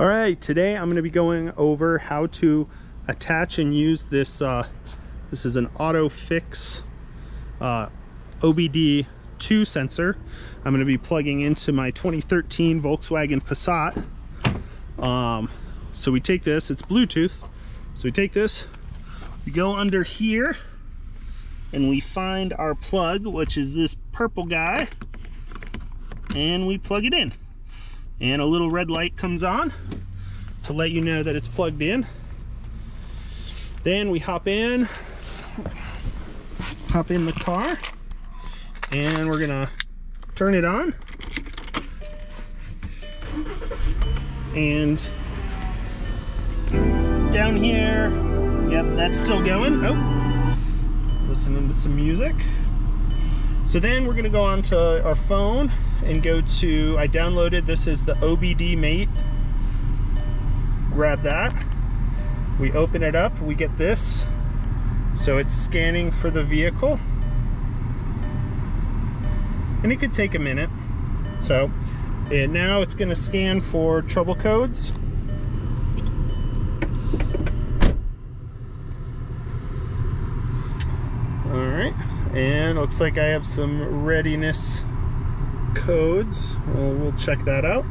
All right, today I'm gonna be going over how to attach and use this, uh, this is an Autophix uh, OBD2 sensor. I'm gonna be plugging into my 2013 Volkswagen Passat. Um, so we take this, it's Bluetooth. So we take this, we go under here, and we find our plug, which is this purple guy, and we plug it in and a little red light comes on to let you know that it's plugged in. Then we hop in, hop in the car, and we're gonna turn it on. And down here, yep, that's still going. Oh, listening to some music. So then we're gonna go on to our phone and go to, I downloaded, this is the OBD Mate. Grab that. We open it up, we get this. So it's scanning for the vehicle. And it could take a minute. So and now it's gonna scan for trouble codes. All right, and looks like I have some readiness codes. Well, we'll check that out.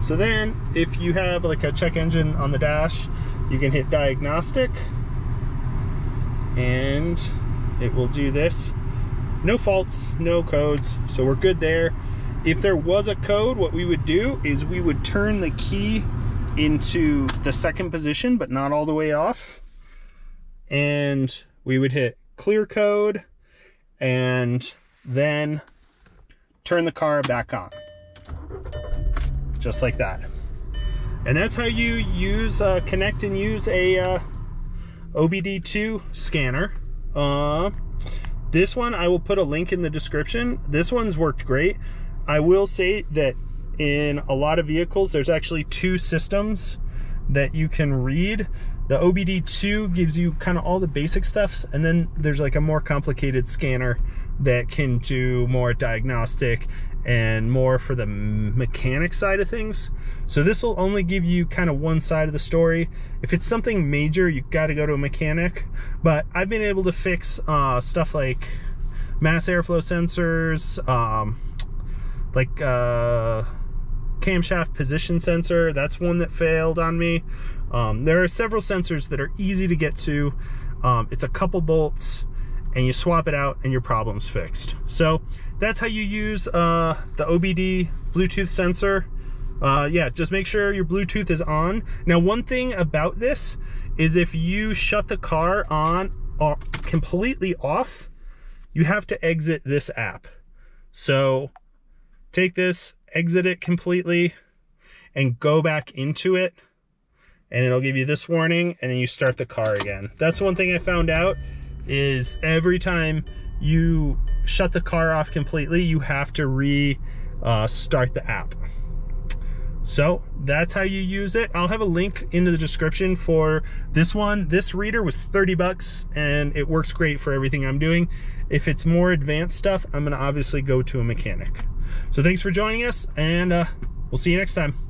So then if you have like a check engine on the dash, you can hit diagnostic and it will do this. No faults, no codes, so we're good there. If there was a code, what we would do is we would turn the key into the second position, but not all the way off. And we would hit clear code and then turn the car back on. Just like that. And that's how you use, uh, connect and use a uh, OBD2 scanner. Uh, this one, I will put a link in the description. This one's worked great. I will say that in a lot of vehicles, there's actually two systems that you can read. The OBD2 gives you kind of all the basic stuff, and then there's like a more complicated scanner that can do more diagnostic and more for the mechanic side of things. So this will only give you kind of one side of the story. If it's something major, you got to go to a mechanic. But I've been able to fix uh, stuff like mass airflow sensors, um, like uh, camshaft position sensor. That's one that failed on me. Um, there are several sensors that are easy to get to. Um, it's a couple bolts and you swap it out and your problem's fixed. So that's how you use uh, the OBD Bluetooth sensor. Uh, yeah, just make sure your Bluetooth is on. Now, one thing about this is if you shut the car on uh, completely off, you have to exit this app. So take this, exit it completely, and go back into it. And it'll give you this warning, and then you start the car again. That's one thing I found out is every time you shut the car off completely, you have to restart uh, the app. So that's how you use it. I'll have a link into the description for this one. This reader was 30 bucks and it works great for everything I'm doing. If it's more advanced stuff, I'm gonna obviously go to a mechanic. So thanks for joining us and uh, we'll see you next time.